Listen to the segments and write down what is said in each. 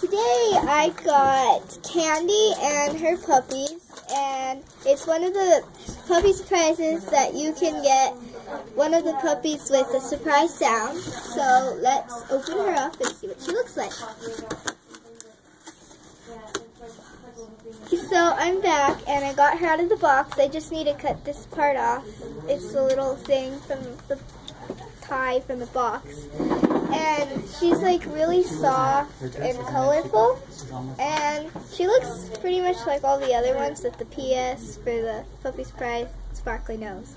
today I got Candy and her puppies, and it's one of the puppy surprises that you can get one of the puppies with a surprise sound. So let's open her up and see what she looks like. So I'm back and I got her out of the box. I just need to cut this part off. It's the little thing from the tie from the box. She's like really soft and colorful. And she looks pretty much like all the other ones with the PS for the puppy surprise sparkly nose.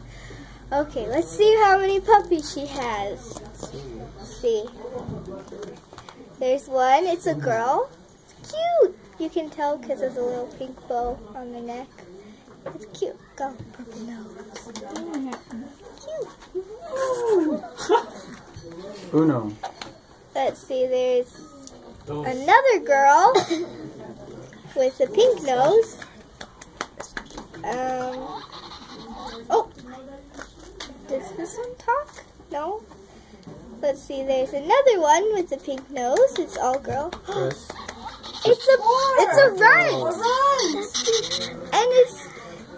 Okay, let's see how many puppies she has. Let's see. There's one, it's a girl. It's cute. You can tell because there's a little pink bow on the neck. It's cute. Go, puppy nose. Cute. Uno. Let's see, there's another girl with a pink nose. Um, oh, does this one talk? No. Let's see, there's another one with a pink nose. It's all girl. Yes. It's a it's a runt. And it's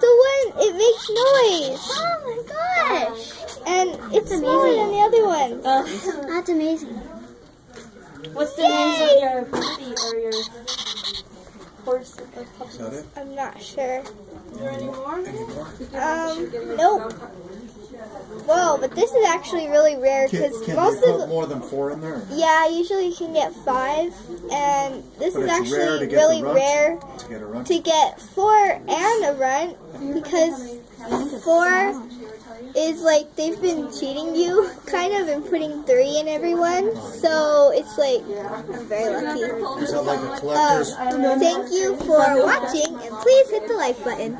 the one it makes noise. Oh my gosh. And it's smaller than the other ones. That's amazing. What's the Yay! names of your puppy or your horse or puppy? Is that it? I'm not sure. Is there any more? Um, nope. Whoa, but this is actually really rare because most they of put more than four in there? yeah, usually you can get five, and this But is it's rare actually to get really the rare To get a runt. to get four and a run because four is like they've been cheating you kind of and putting three in everyone, so it's like I'm very lucky. Is that like a collector's? Um, thank you for watching, and please hit the like button.